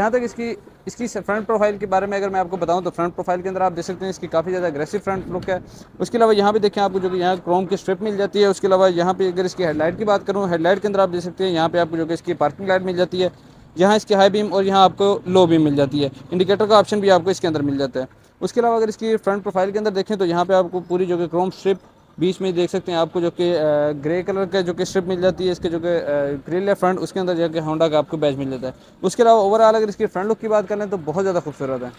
जहाँ तक इसकी इसकी फ्रंट प्रोफ़ाइल के बारे में अगर मैं आपको बताऊँ तो फ्रंट प्रोफ़ाइल के अंदर आप देख सकते हैं इसकी काफ़ी ज़्यादा अग्रेसिव फ्रंट लुक है। उसके अलावा यहाँ पे देखें आपको जो कि यहाँ क्रोम की स्ट्रिप मिल जाती है, उसके अलावा यहाँ पे अगर इसकी हेडलाइट की बात करूँ हेडलाइट के अंदर आप देख सकते हैं, यहाँ पे आपको जो कि इसकी पार्किंग लाइट मिल जाती है। यहाँ इसकी हाई बीम और यहाँ आपको लो बीम मिल जाती है। इंडिकेटर का ऑप्शन भी आपको इसके अंदर मिल जाता है। उसके अलावा अगर इसकी फ्रंट प्रोफ़ाइल के अंदर देखें तो यहाँ पे आपको पूरी जो कि क्रोम स्ट्रिप बीच में देख सकते हैं आपको जो कि ग्रे कलर का जो कि स्ट्रिप मिल जाती है, इसके जो कि ग्रिल है फ्रंट उसके अंदर जो कि होंडा का आपको बैच मिल जाता है। उसके अलावा ओवरऑल अगर इसकी फ्रंट लुक की बात करें तो बहुत ज़्यादा खूबसूरत है।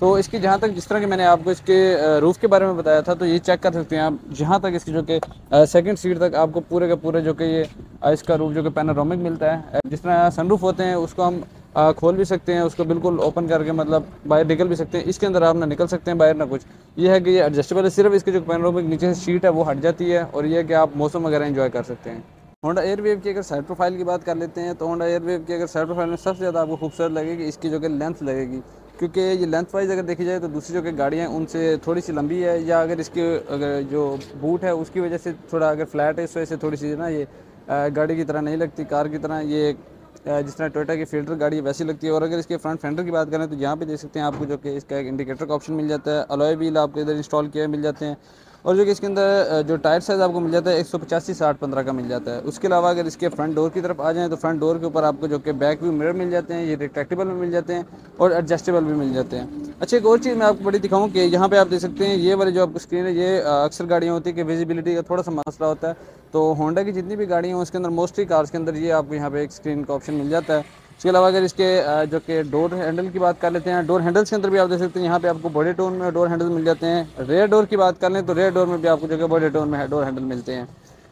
तो इसकी जहाँ तक, जिस तरह की मैंने आपको इसके रूफ़ के बारे में बताया था तो ये चेक कर सकते हैं आप, जहाँ तक इसकी जो कि सेकंड सीट तक आपको पूरे के पूरे जो कि ये इसका रूफ जो कि पैनारोमिक मिलता है। जिस तरह सनरूफ होते हैं, उसको हम आ, खोल भी सकते हैं उसको बिल्कुल ओपन करके मतलब बाहर निकल भी सकते हैं। इसके अंदर आप ना निकल सकते हैं बाहर ना कुछ। ये है कि ये एडजस्टेबल है सिर्फ़ इसके जो पैनरोमिक नीचे से शीट है वो हट जाती है और ये है कि आप मौसम वगैरह इन्जॉय कर सकते हैं। होंडा एयरवेव की अगर साइड प्रोफ़ाइल की बात कर लेते हैं तो होंडा एयरवेव की अगर साइड प्रोफ़ाइल में सबसे ज़्यादा आपको खूबसूरत लगेगी इसकी जो कि लेंथ लगेगी। क्योंकि ये लेंथ वाइज अगर देखी जाए तो दूसरी जो कि गाड़ियाँ उनसे थोड़ी सी लंबी है या अगर इसकी अगर जो बूट है उसकी वजह से थोड़ा अगर फ्लैट है इस वजह से थोड़ी सी ना ये गाड़ी की तरह नहीं लगती कार की तरह ये जिस तरह टोयोटा की फ़िल्टर गाड़ी वैसी लगती है। और अगर इसके फ्रंट फेंडर की बात करें तो यहाँ पे देख सकते हैं आपको जो कि इसका एक इंडिकेटर का ऑप्शन मिल जाता है। अलॉय व्हील आपको इधर इंस्टॉल किया मिल जाते हैं। और जो कि इसके अंदर जो टायर साइज़ आपको मिल जाता है, एक सौ पचासी, साठ, पंद्रह का मिल जाता है। उसके अलावा अगर इसके फ्रंट डोर की तरफ़ आ जाएँ तो फ्रंट डोर के ऊपर आपको जो कि बैक व्यू मिरर मिल जाते हैं, ये रिट्रैक्टेबल भी मिल जाते हैं और एडजस्टेबल भी मिल जाते हैं। अच्छा एक और चीज़ मैं आपको बड़ी दिखाऊँ कि यहाँ पर आप देख सकते हैं, ये वाली जो आपको स्क्रीन है, ये अक्सर गाड़ियाँ होती है कि विजिबिलिटी का थोड़ा सा मसला होता है। तो होंडा की जितनी भी गाड़ियाँ हैं, उसके अंदर मोस्टली कार्स के अंदर ये आपको यहाँ पर एक स्क्रीन का ऑप्शन मिल जाता है। इसके अलावा अगर इसके जो कि डोर हैंडल की बात कर लेते हैं डोर हैंडल्स के अंदर भी आप देख सकते हैं, यहाँ पे आपको बड़े टोन में डोर हैंडल मिल जाते हैं। रेयर डोर की बात कर लें तो रेयर डोर में भी आपको जो कि बड़े टोन में डोर हैंडल मिलते हैं।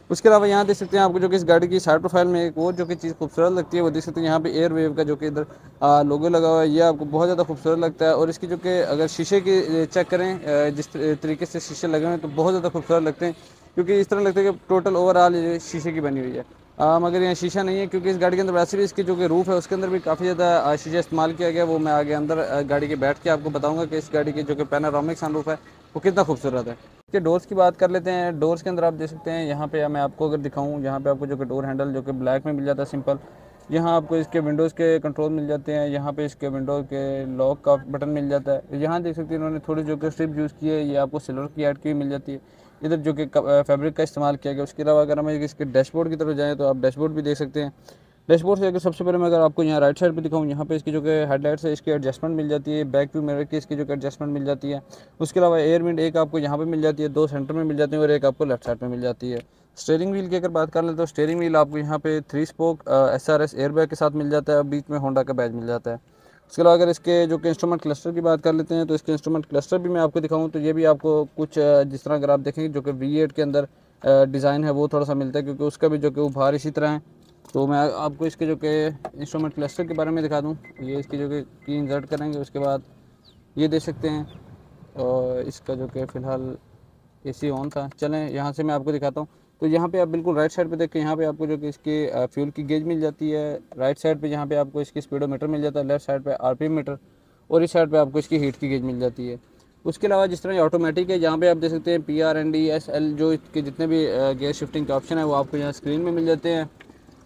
उसके अलावा यहाँ देख सकते हैं आपको जो कि इस गाड़ी की साइड प्रोफ़ाइल में एक और जो कि चीज़ खूबसूरत लगती है, वो देख सकते हैं यहाँ पे एयर वेव का जो कि इधर लोगो लगा हुआ है, ये आपको बहुत ज़्यादा खूबसूरत लगता है। और इसकी जो कि अगर शीशे की चेक करें जिस तरीके से शीशे लगे हुए हैं तो बहुत ज़्यादा खूबसूरत लगते हैं। क्योंकि इस तरह लगता है कि टोटल ओवरऑल शीशे की बनी हुई है। मगर यहाँ शीशा नहीं है, क्योंकि इस गाड़ी के अंदर वैसे भी इसकी जो कि रूफ़ है, उसके अंदर भी काफ़ी ज़्यादा शीशा इस्तेमाल किया गया। वो मैं आगे अंदर गाड़ी के बैठ के आपको बताऊँगा कि इस गाड़ी की जो कि पैनारोमिक सनरूफ है, वो कितना खूबसूरत है। इसके डोर्स की बात कर लेते हैं। डोर्स के अंदर आप देख सकते हैं, यहाँ पे मैं आपको अगर दिखाऊँ, यहाँ पे आपको जो कि डोर हैंडल जो कि ब्लैक में मिल जाता है सिंपल यहाँ आपको इसके विंडोज़ के कंट्रोल मिल जाते हैं, यहाँ पे इसके विंडो के लॉक का बटन मिल जाता है। यहाँ देख सकते हैं इन्होंने थोड़ी जो कि स्ट्रिप यूज़ की है, ये आपको सिल्वर की ऐड की मिल जाती है। इधर जो कि फैब्रिक का इस्तेमाल किया गया, उसके अलावा अगर हम इसके डैशबोर्ड की तरफ़ जाएँ तो आप डैशबोर्ड भी देख सकते हैं। डैशबोर्ड से अगर सबसे पहले मैं अगर आपको यहाँ राइट साइड पे दिखाऊँ, यहाँ पे इसकी जो कि हेडलाइट्स है, इसकी एडजस्टमेंट मिल जाती है। बैक व्यू मिरर की इसकी जो कि एडजस्टमेंट मिल जाती है। उसके अलावा एयर विंड एक आपको यहाँ पे मिल जाती है, दो सेंटर में मिल जाती है और एक आपको लेफ़्ट साइड में मिल जाती है। स्टेयरिंग व्हील की अगर बात कर लें तो स्टेयरिंग व्हील आपको यहाँ पे three spoke S R S airbag के साथ मिल जाता है, और बीच में होंडा का बैग मिल जाता है। उसके अलावा अगर इसके जो कि इंस्ट्रूमेंट क्लस्टर की बात कर लेते हैं तो इसके इंस्ट्रूमेंट क्लस्टर भी मैं आपको दिखाऊँ तो ये भी आपको कुछ जिस तरह अगर आप देखेंगे जो कि वी के अंदर डिज़ाइन है, वो थोड़ा सा मिलता है, क्योंकि उसका भी जो कि उभार इसी तरह है। तो मैं आपको इसके जो कि इंस्ट्रूमेंट क्लस्टर के बारे में दिखा दूँ। ये इसकी जो कि की करेंगे, उसके बाद ये देख सकते हैं। और इसका जो कि फ़िलहाल एसी ऑन था। चलें, यहाँ से मैं आपको दिखाता हूँ। तो यहाँ पे आप बिल्कुल राइट साइड पे देखें, यहाँ पे आपको जो कि इसके फ्यूल की गेज मिल जाती है। राइट साइड पे यहाँ पे आपको इसकी स्पीडोमीटर मिल जाता है लेफ़्ट साइड पे आरपीएम मीटर और इस साइड पे आपको इसकी हीट की गेज मिल जाती है। उसके अलावा जिस तरह ऑटोमेटिक है, यहाँ पे आप देख सकते हैं P R N D S L जो इसके जितने भी गेयर शिफ्टिंग के ऑप्शन है, वो आपको यहाँ स्क्रीन में मिल जाते हैं।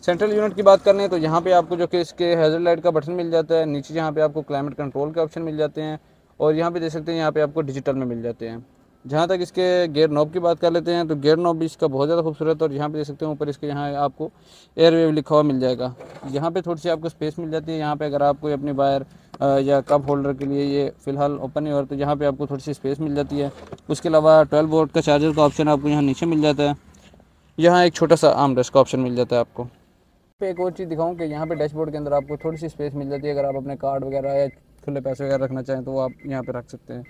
सेंट्रल यूनिट की बात करें तो यहाँ पे आपको जो कि इसके हेजर लाइट का बटन मिल जाता है। नीचे यहाँ पे आपको क्लाइमेट कंट्रोल के ऑप्शन मिल जाते हैं और यहाँ पे देख सकते हैं यहाँ पे आपको डिजिटल में मिल जाते हैं। जहाँ तक इसके गेयर नॉब की बात कर लेते हैं तो गेयर नॉब भी इसका बहुत ज़्यादा खूबसूरत और यहाँ पे देख सकते हैं ऊपर इसके यहाँ आपको एयरवेव लिखा हुआ मिल जाएगा। यहाँ पे थोड़ी सी आपको स्पेस मिल जाती है। यहाँ पे अगर आप कोई अपनी वायर या कप होल्डर के लिए ये फ़िलहाल ओपन नहीं हो रहा तो यहाँ पर आपको थोड़ी सी स्पेस मिल जाती है। उसके अलावा ट्वेल्व वोल्ट का चार्जर का ऑप्शन आपको यहाँ नीचे मिल जाता है। यहाँ एक छोटा सा आम का ऑप्शन मिल जाता है आपको। पे एक और चीज़ दिखाऊँ कि यहाँ पे डैशबोर्ड के अंदर आपको थोड़ी सी स्पेस मिल जाती है। अगर आप अपने कार्ड वगैरह या खुले पैसे वगैरह रखना चाहें तो आप यहाँ पे रख सकते हैं।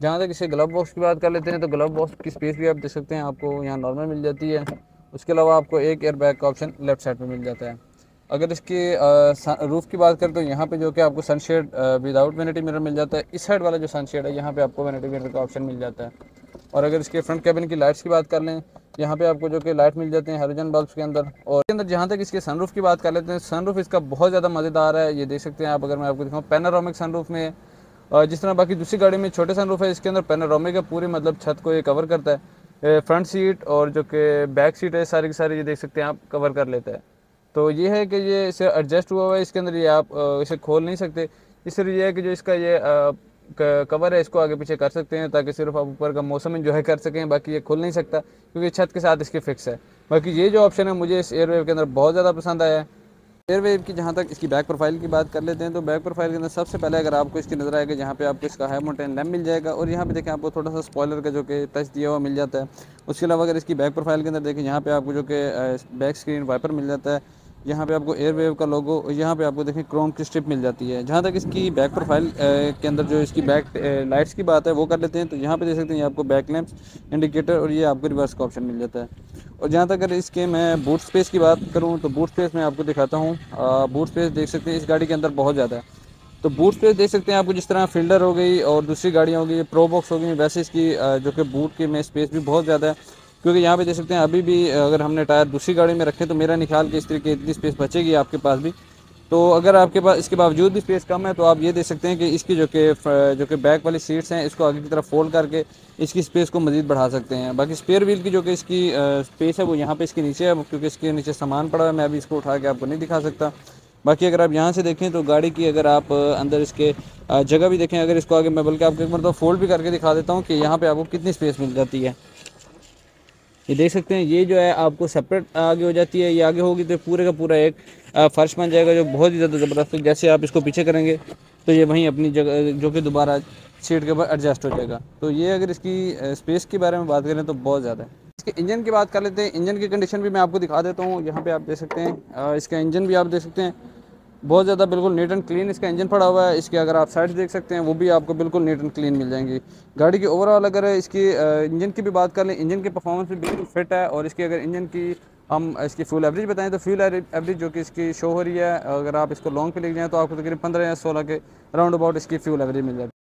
जहाँ तक इसे ग्लव बॉक्स की बात कर लेते हैं तो ग्लव बॉक्स की स्पेस भी आप देख सकते हैं, आपको यहाँ नॉर्मल मिल जाती है। उसके अलावा आपको एक एयर बैग का ऑप्शन लेफ़्ट साइड पे मिल जाता है। अगर इसकी रूफ़ की बात करें तो यहाँ पे जो कि आपको सनशेड विदाउट वेनिटी मिरर मिल जाता है। इस साइड वाला जो सनशेड है, यहाँ पे आपको वेनिटी मिरर का ऑप्शन मिल जाता है। और अगर इसके फ्रंट कैबिन की लाइट्स की बात कर लें, यहाँ पे आपको जो कि लाइट मिल जाते हैं हाइड्रोजन बल्ब के अंदर। और इसके अंदर जहाँ तक इसके सनरूफ की बात कर लेते हैं सनरूफ इसका बहुत ज़्यादा मज़ेदार है। ये देख सकते हैं आप, अगर मैं आपको दिखाऊँ पैनारोमिक सनरूफ में जिस तरह बाकी दूसरी गाड़ी में छोटे सनरूफ है, इसके अंदर पैनारोमिक है, पूरी मतलब छत को ये कवर करता है। फ्रंट सीट और जो कि बैक सीट है, सारी की सारी ये देख सकते हैं आप कवर कर लेता है। तो ये है कि ये इसे एडजस्ट हुआ हुआ है, इसके अंदर ये आप इसे खोल नहीं सकते। इसलिए ये है कि जो इसका ये कवर है, इसको आगे पीछे कर सकते हैं, ताकि सिर्फ़ आप ऊपर का मौसम इंजॉय कर सकें, बाकी ये खुल नहीं सकता, क्योंकि छत के साथ इसकी फिक्स है। बाकी ये जो ऑप्शन है, मुझे इस एयरवेव के अंदर बहुत ज़्यादा पसंद आया है। एयरवेव की जहाँ तक इसकी बैक प्रोफ़ाइल की बात कर लेते हैं तो बैक प्रोफ़ाइल के अंदर सबसे पहले अगर आपको इसकी नज़र आएगा, जहाँ पे आपको इसका हाई माउंटेन लैम्प मिल जाएगा और यहाँ पे देखें आपको थोड़ा सा स्पॉयलर का जो कि टच दिया हुआ मिल जाता है। उसके अलावा अगर इसकी बैक प्रोफ़ाइल के अंदर देखें यहाँ पे आपको जो कि बैक स्क्रीन वाइपर मिल जाता है, यहाँ पे आपको एयरवेव का लोगो और यहाँ पे आपको देखें क्रोम की स्ट्रिप मिल जाती है। जहाँ तक इसकी बैक प्रोफ़ाइल के अंदर जो इसकी बैक लाइट्स की बात है, वो कर लेते हैं तो यहाँ पे देख सकते हैं आपको बैक लैंप्स इंडिकेटर और ये आपको रिवर्स का ऑप्शन मिल जाता है। और जहाँ तक अगर इसके मैं बूट स्पेस की बात करूँ तो बूट स्पेस मैं आपको दिखाता हूँ। बूट स्पेस देख सकते हैं, इस गाड़ी के अंदर बहुत ज़्यादा है। तो बूट स्पेस देख सकते हैं आपको जिस तरह फिल्डर हो गई और दूसरी गाड़ियाँ हो गई प्रो बॉक्स हो गई, वैसे इसकी जो कि बूट की में स्पेस भी बहुत ज़्यादा है। क्योंकि यहाँ पे देख सकते हैं, अभी भी अगर हमने टायर दूसरी गाड़ी में रखे तो मेरा निकाल के इस तरीके इतनी स्पेस बचेगी आपके पास भी। तो अगर आपके पास, इसके बावजूद भी स्पेस कम है तो आप ये देख सकते हैं कि इसकी जो कि जो कि बैक वाली सीट्स हैं, इसको आगे की तरफ़ फोल्ड करके इसकी स्पेस को मज़ीद बढ़ा सकते हैं। बाकी स्पेयर व्हील की जो कि इसकी स्पेस है, वो यहाँ पे इसके नीचे है, क्योंकि इसके नीचे सामान पड़ा है, मैं अभी इसको उठा के आपको नहीं दिखा सकता। बाकी अगर आप यहाँ से देखें तो गाड़ी की अगर आप अंदर इसके जगह भी देखें, अगर इसको आगे मैं, बल्कि आपको एक मतलब फ़ोल्ड भी करके दिखा देता हूँ कि यहाँ पर आपको कितनी स्पेस मिल जाती है। ये देख सकते हैं, ये जो है आपको सेपरेट आगे हो जाती है, ये आगे होगी तो पूरे का पूरा एक फ़र्श बन जाएगा जो बहुत ही ज़्यादा ज़बरदस्त है। जैसे आप इसको पीछे करेंगे तो ये वहीं अपनी जगह, जो कि दोबारा सीट के ऊपर एडजस्ट हो जाएगा। तो ये अगर इसकी स्पेस के बारे में बात करें तो बहुत ज़्यादा है। इसके इंजन की बात कर लेते हैं इंजन की कंडीशन भी मैं आपको दिखा देता हूँ। यहाँ पे आप देख सकते हैं इसका इंजन भी आप देख सकते हैं। बहुत ज़्यादा बिल्कुल नीट एंड क्लीन इसका इंजन पड़ा हुआ है। इसके अगर आप साइड देख सकते हैं, वो भी आपको बिल्कुल नीट एंड क्लीन मिल जाएँगी। गाड़ी की ओवरऑल अगर इसकी इंजन की भी बात कर लें, इंजन की परफॉर्मेंस भी बिल्कुल फिट है और इसकी अगर इंजन की हम इसकी फ्यूल एवरेज बताएँ तो फ्यूल एवरेज जो कि इसकी शो हो रही है, अगर आप इसको लॉन्ग पे ले जाएँ तो आपको तकरीबन पंद्रह या सोलह के राउंड अबाउट इसकी फ्यूल एवरेज मिल जाएगी।